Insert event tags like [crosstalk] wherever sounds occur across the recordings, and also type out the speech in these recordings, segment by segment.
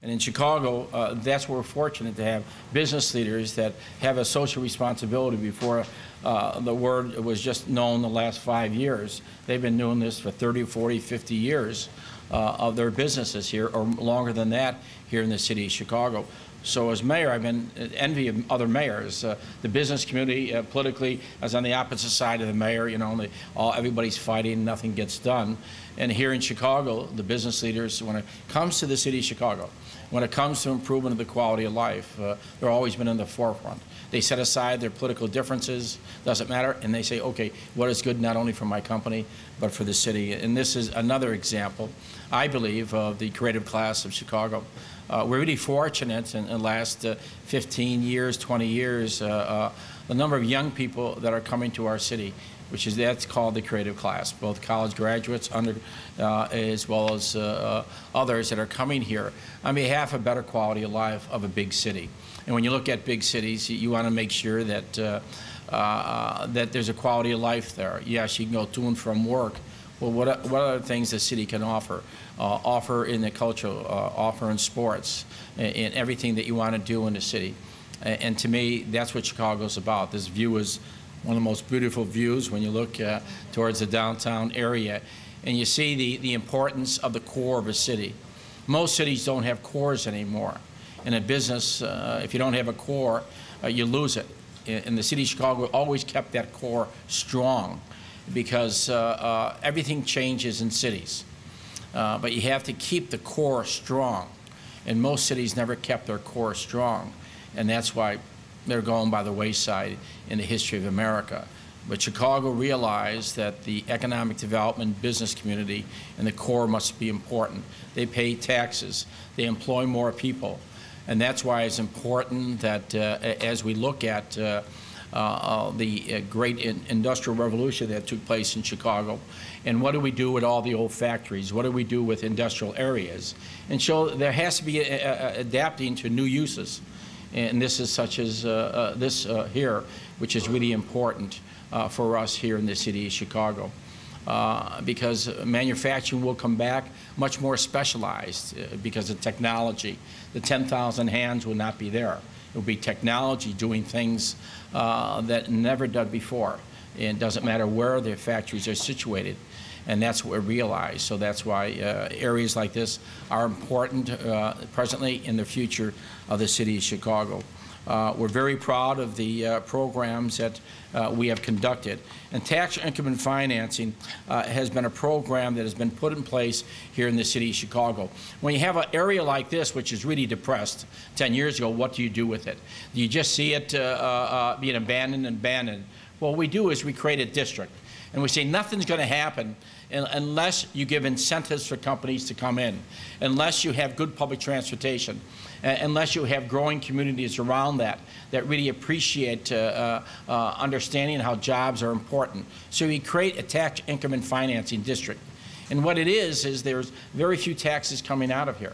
And in Chicago, uh, that's where we're fortunate to have business leaders that have a social responsibility before uh, the word was just known the last five years. They've been doing this for 30, 40, 50 years uh, of their businesses here, or longer than that, here in the city of Chicago. So as mayor, I've been envy of other mayors. Uh, the business community, uh, politically, is on the opposite side of the mayor. You know, all, everybody's fighting, nothing gets done. And here in Chicago, the business leaders, when it comes to the city of Chicago, when it comes to improvement of the quality of life, uh, they've always been in the forefront. They set aside their political differences, doesn't matter, and they say, okay, what is good not only for my company, but for the city? And this is another example, I believe, of the creative class of Chicago. Uh, we're really fortunate in, in the last uh, 15 years, 20 years, uh, uh, the number of young people that are coming to our city which is that's called the creative class, both college graduates under, uh, as well as uh, uh, others that are coming here on behalf of better quality of life of a big city. And when you look at big cities, you, want to make sure that uh, uh, that there's a quality of life there. Yes, you can go to and from work. Well, what, what other things the city can offer? Uh, offer in the culture, offer in sports, in everything that you want to do in the city. And, and to me, that's what Chicago's about. This view is one of the most beautiful views when you look uh, towards the downtown area. And you see the, the importance of the core of a city. Most cities don't have cores anymore. In a business, uh, if you don't have a core, uh, you lose it. And the city of Chicago always kept that core strong because uh, uh, everything changes in cities. Uh, but you have to keep the core strong. And most cities never kept their core strong. And that's why they're going by the wayside in the history of America. But Chicago realized that the economic development business community and the core must be important. They pay taxes. They employ more people. And that's why it's important that uh, as we look at uh, uh, the uh, great in industrial revolution that took place in Chicago, and what do we do with all the old factories? What do we do with industrial areas? And so there has to be a, adapting to new uses and this is such as uh, uh, this uh, here, which is really important for us here in the city of Chicago. Uh, because manufacturing will come back much more specialized uh, because of technology. The 10,000 hands will not be there. It will be technology doing things uh, that never done before. And it doesn't matter where the factories are situated and that's what we realize. So that's why uh, areas like this are important uh, presently in the future of the city of Chicago. Uh, we're very proud of the uh, programs that uh, we have conducted. And tax increment financing uh, has been a program that has been put in place here in the city of Chicago. When you have an area like this, which is really depressed 10 years ago, what do you do with it? Do you just see it being abandoned and abandoned? Well, what we do is we create a district. And we say nothing's going to happen unless you give incentives for companies to come in, unless you have good public transportation, unless you have growing communities around that that really appreciate uh, uh, uh, understanding how jobs are important. So we create a tax increment financing district. And what it is, is there's very few taxes coming out of here.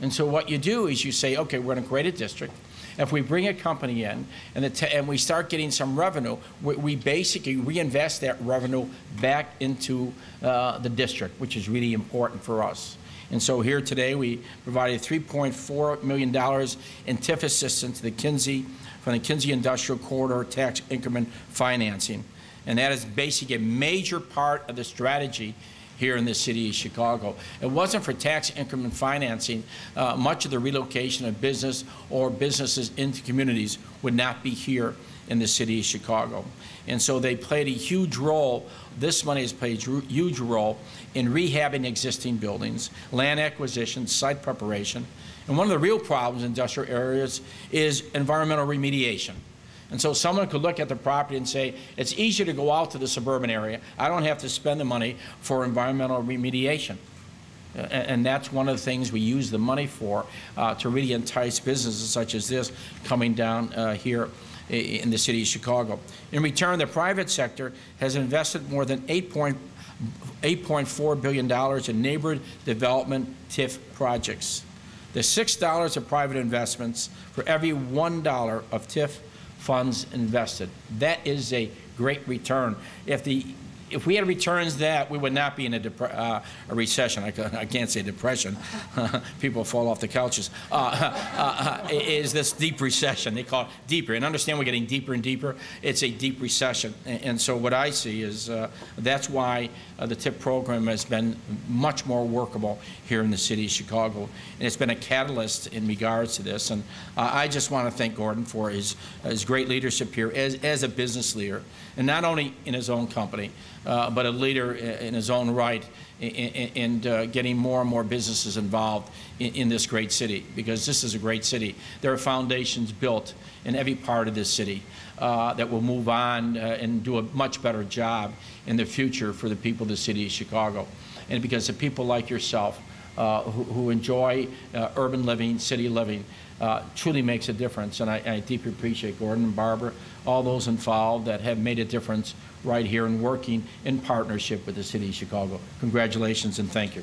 And so what you do is you say, okay, we're going to create a district. If we bring a company in and, and we start getting some revenue, we, we, basically reinvest that revenue back into uh, the district, which is really important for us. And so here today we provided $3.4 million in TIF assistance to the Kinzie from the Kinzie Industrial Corridor tax increment financing. And that is basically a major part of the strategy here in the city of Chicago. It wasn't for tax increment financing, uh, much of the relocation of business or businesses into communities would not be here in the city of Chicago. And so they played a huge role, this money has played a huge role in rehabbing existing buildings, land acquisition, site preparation. And one of the real problems in industrial areas is environmental remediation. And so someone could look at the property and say, it's easier to go out to the suburban area. I don't have to spend the money for environmental remediation. And that's one of the things we use the money for uh, to really entice businesses such as this coming down uh, here in the city of Chicago. In return, the private sector has invested more than $8.4 billion in neighborhood development TIF projects. There's $6 of private investments for every $1 of TIF funds invested. That is a great return. If the if we had returns that, we would not be in a, uh, a recession. I, I can't say depression. [laughs] People fall off the couches. Uh, uh, uh, is this deep recession? They call it deeper. And understand we're getting deeper and deeper. It's a deep recession. And, and so what I see is uh, that's why the TIF program has been much more workable here in the city of Chicago. And it's been a catalyst in regards to this. And I just want to thank Gordon for his, his great leadership here as, as a business leader, and not only in his own company, uh, but a leader in his own right and uh, getting more and more businesses involved in, in this great city, because this is a great city. There are foundations built in every part of this city uh, that will move on uh, and do a much better job in the future for the people of the city of Chicago. And because of people like yourself uh, who, who enjoy uh, urban living, city living, uh, truly makes a difference. And I, I deeply appreciate Gordon and Barbara, all those involved that have made a difference right here and working in partnership with the city of Chicago. Congratulations and thank you.